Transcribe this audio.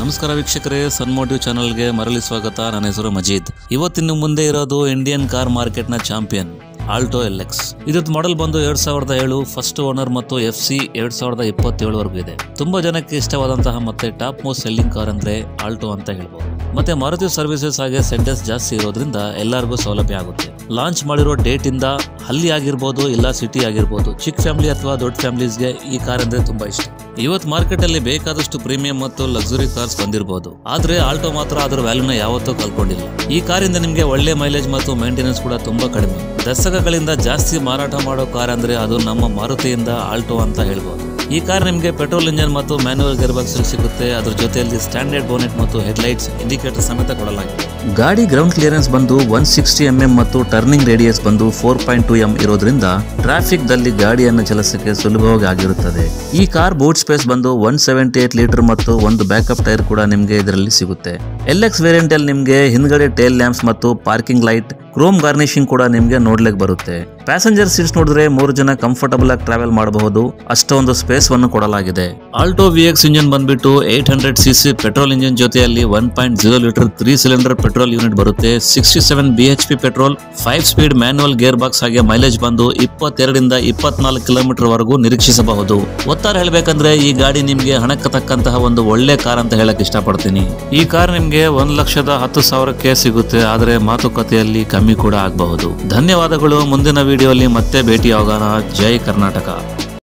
ನಮಸ್ಕಾರ ವೀಕ್ಷಕರೇ ಸನ್ಮೋಟಿವ್ ಚಾನಲ್ಗೆ ಮರಳಿ ಸ್ವಾಗತ. ನನ್ನ ಹೆಸರು ಮಜೀದ್. ಇವತ್ತಿನ ಮುಂದೆ ಇರೋದು ಇಂಡಿಯನ್ ಕಾರ್ ಮಾರ್ಕೆಟ್ನ ಚಾಂಪಿಯನ್ ಆಲ್ಟೋ ಎಲ್ ಎಕ್ಸ್ ಇದ್ರದ್ದು ಮಾಡೆಲ್ ಬಂದು ಎರಡ್ ಸಾವಿರದ ಏಳು ಫಸ್ಟ್ ಓನರ್ ಮತ್ತು ಎಫ್ ಸಿ ಎರಡ್ ಸಾವಿರದ ಇಪ್ಪತ್ತೇಳವರೆಗೂ ಇದೆ. ತುಂಬಾ ಜನಕ್ಕೆ ಇಷ್ಟವಾದಂತಹ ಮತ್ತೆ ಟಾಪ್ ಮೋಸ್ಟ್ ಸೆಲ್ಲಿಂಗ್ ಕಾರ್ ಅಂದ್ರೆ ಆಲ್ಟೋ ಅಂತ ಹೇಳ್ಬೋದು. ಮತ್ತೆ ಮಾರುತಿ ಸರ್ವಿಸಸ್ ಹಾಗೆ ಸೆಂಟರ್ಸ್ ಜಾಸ್ತಿ ಇರೋದ್ರಿಂದ ಎಲ್ಲರಿಗೂ ಸೌಲಭ್ಯ ಆಗುತ್ತೆ. ಲಾಂಚ್ ಮಾಡಿರೋ ಡೇಟ್ ಇಂದ ಹಳ್ಳಿ ಆಗಿರ್ಬೋದು, ಇಲ್ಲ ಸಿಟಿ ಆಗಿರ್ಬೋದು, ಚಿಕ್ಕ ಫ್ಯಾಮಿಲಿ ಅಥವಾ ದೊಡ್ಡ ಫ್ಯಾಮಿಲೀಸ್ಗೆ ಈ ಕಾರ್ ಅಂದ್ರೆ ತುಂಬಾ ಇಷ್ಟ. ಇವತ್ತು ಮಾರ್ಕೆಟ್ ಅಲ್ಲಿ ಬೇಕಾದಷ್ಟು ಪ್ರೀಮಿಯಂ ಮತ್ತು ಲಕ್ಸುರಿ ಕಾರ್ಸ್ ಬಂದಿರಬಹುದು ಆದ್ರೆ ಆಲ್ಟೋ ಮಾತ್ರ ಅದರ ವ್ಯಾಲ್ಯೂನ ಯಾವತ್ತೂ ಕಲ್ಕೊಂಡಿಲ್ಲ ಈ ಕಾರಿಂದ ನಿಮಗೆ ಒಳ್ಳೆ ಮೈಲೇಜ್ ಮತ್ತು ಮೇಂಟೆನೆನ್ಸ್ ಕೂಡ ತುಂಬಾ ಕಡಿಮೆ. ದಶಕಗಳಿಂದ ಜಾಸ್ತಿ ಮಾರಾಟ ಮಾಡೋ ಕಾರ್ ಅಂದ್ರೆ ಅದು ನಮ್ಮ ಮಾರುತಿಯಿಂದ ಆಲ್ಟೋ ಅಂತ ಹೇಳ್ಬೋದು. ಈ ಕಾರ್ ನಿಮಗೆ ಪೆಟ್ರೋಲ್ ಇಂಜನ್ ಮತ್ತು ಮ್ಯಾನ್ಯುವಲ್ ಗೇರ್ ಬಾಕ್ಸ್ ಸಿಗುತ್ತೆ. ಅದರ ಜೊತೆಯಲ್ಲಿ ಸ್ಟ್ಯಾಂಡರ್ಡ್ ಬೋನೆಟ್ ಮತ್ತು ಹೆಡ್ಲೈಟ್ಸ್ ಇಂಡಿಕೇಟರ್ ಸಮೇತ ಕೊಡಲಾಗಿದೆ. ಗಾಡಿ ಗ್ರೌಂಡ್ ಕ್ಲಿಯರೆನ್ಸ್ ಬಂದು ಒನ್ ಸಿಕ್ಸ್ಟಿ ಎಂ ಎಂ ಮತ್ತು ಟರ್ನಿಂಗ್ ರೇಡಿಯಸ್ ಬಂದು ಫೋರ್ ಪಾಯಿಂಟ್ ಟು ಎಂ ಇರೋದ್ರಿಂದ ಟ್ರಾಫಿಕ್ ದಲ್ಲಿ ಗಾಡಿಯನ್ನು ಚಲಿಸಕ್ಕೆ ಸುಲಭವಾಗಿ ಆಗಿರುತ್ತದೆ. ಈ ಕಾರ್ ಬೂಟ್ ಸ್ಪೇಸ್ ಬಂದು ಒನ್ ಸೆವೆಂಟಿ ಏಟ್ ಲೀಟರ್ ಮತ್ತು ಒಂದು ಬ್ಯಾಕಪ್ ಟೈರ್ ಕೂಡ ನಿಮಗೆ ಇದರಲ್ಲಿ ಸಿಗುತ್ತೆ. ಎಲ್ ಎಕ್ಸ್ ವೇರಿಯಂಟ್ ಅಲ್ಲಿ ನಿಮಗೆ ಹಿಂದ್ಗಡೆ ಟೇಲ್ ಲ್ಯಾಂಪ್ಸ್ ಮತ್ತು ಪಾರ್ಕಿಂಗ್ ಲೈಟ್ ಕ್ರೋಮ್ ಗಾರ್ನಿಶಿಂಗ್ ಕೂಡ ನಿಮಗೆ ನೋಡ್ಲಿಕ್ಕೆ ಬರುತ್ತೆ. ಪ್ಯಾಸೆಂಜರ್ ಸೀಟ್ಸ್ ನೋಡಿದ್ರೆ ಮೂರು ಜನ ಕಂಫರ್ಟಬಲ್ ಆಗಿ ಟ್ರಾವೆಲ್ ಮಾಡಬಹುದು. ಅಷ್ಟೊಂದು ಸ್ಪೇಸ್ ವನ್ನು ಕೊಡಲಾಗಿದೆ. ಆಲ್ಟೋ ವಿ ಎಕ್ಸ್ ಇಂಜಿನ್ ಬಂದ್ಬಿಟ್ಟು eight hundred C C petrol engine ಜೊತೆಯಲ್ಲಿ one point zero litre three cylinder petrol unit ಬರುತ್ತೆ. Sixty seven B H P petrol five speed manual gear box ಹಾಗೆ mileage ಬಂದು ಇಪ್ಪತ್ತೆರಡರಿಂದ ಇಪ್ಪತ್ನಾಲ್ಕು kilometre ವರೆಗೂ ನಿರೀಕ್ಷಿಸಬಹುದು. ಒತ್ತಾರೆ ಹೇಳಬೇಕಂದ್ರೆ ಈ ಗಾಡಿ ನಿಮಗೆ ಹಣಕ್ಕೆ ತಕ್ಕಂತಹ ಒಂದು ಒಳ್ಳೆ ಕಾರ್ ಅಂತ ಹೇಳಕ್ ಇಷ್ಟಪಡ್ತೀನಿ. ಈ ಕಾರ್ ನಿಮ್ಗೆ ಒಂದ್ ಲಕ್ಷದ ಹತ್ತು ಸಾವಿರಕ್ಕೆ ಸಿಗುತ್ತೆ, ಆದರೆ ಮಾತುಕತೆಯಲ್ಲಿ ಕಮ್ಮಿ ಕೂಡ ಆಗಬಹುದು. ಧನ್ಯವಾದಗಳು, ಮುಂದಿನ ವಿಡಿಯೋಲಿ ಮತ್ತೆ ಭೇಟಿಯಾಗೋಣ. ಜೈ ಕರ್ನಾಟಕ.